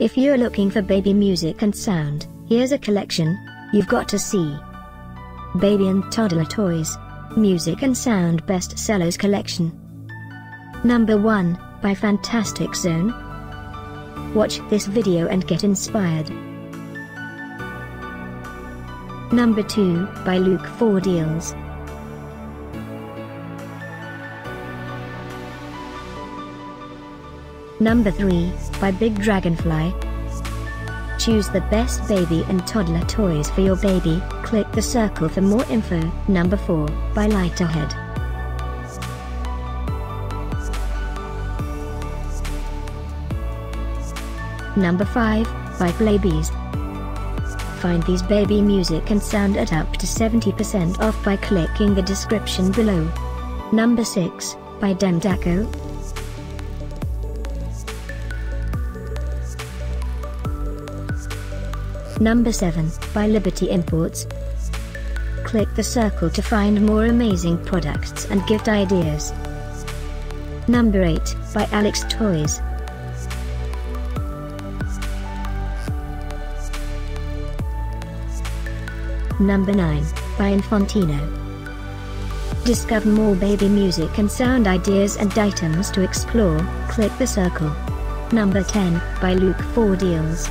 If you're looking for baby music and sound, here's a collection you've got to see. Baby and Toddler Toys Music and Sound Bestsellers Collection. Number 1 by Fantastic Zone. Watch this video and get inspired. Number 2 by Luke 4 Deals. Number 3, by Big Dragonfly. Choose the best baby and toddler toys for your baby, click the circle for more info. Number 4, by Lightahead. Number 5, by Playbees. Find these baby music and sound at up to 70% off by clicking the description below. Number 6, by Demdaco. Number 7, by Liberty Imports. Click the circle to find more amazing products and gift ideas. Number 8, by Alex Toys. Number 9, by Infantino. Discover more baby music and sound ideas and items to explore, click the circle. Number 10, by Luke 4 Deals.